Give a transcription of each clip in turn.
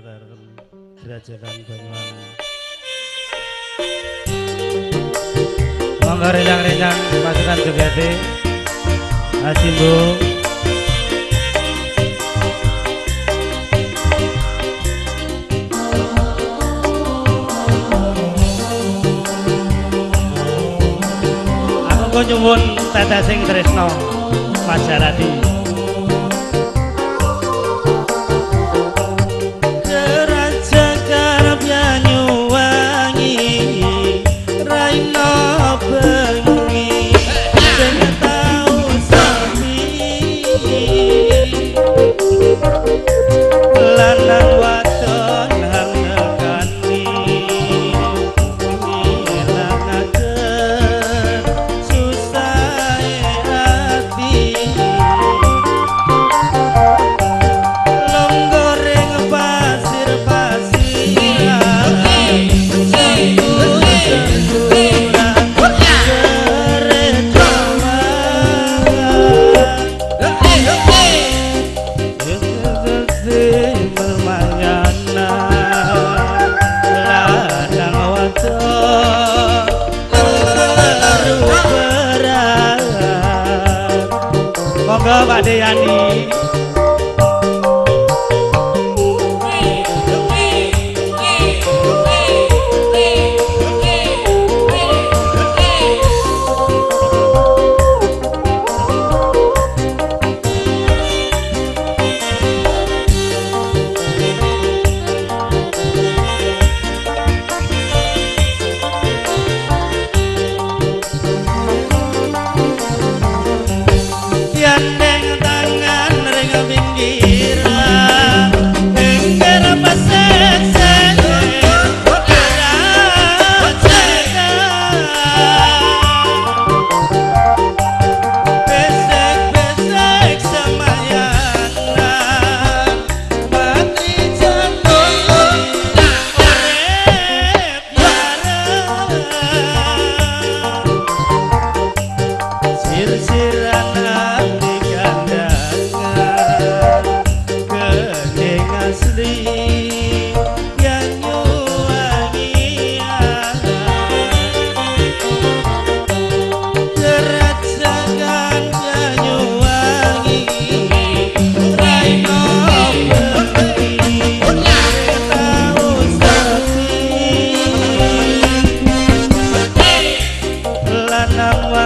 Dararken Derajatan Banyuwangi. Monggo rencang-rencang pasukan Aku nyuwun tetesing tresno masyarakat. La la Ogo Adeyani.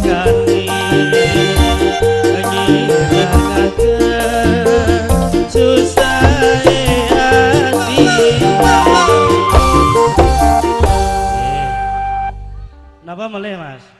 Eh, Napa melih Mas?